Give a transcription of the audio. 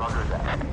Roger that.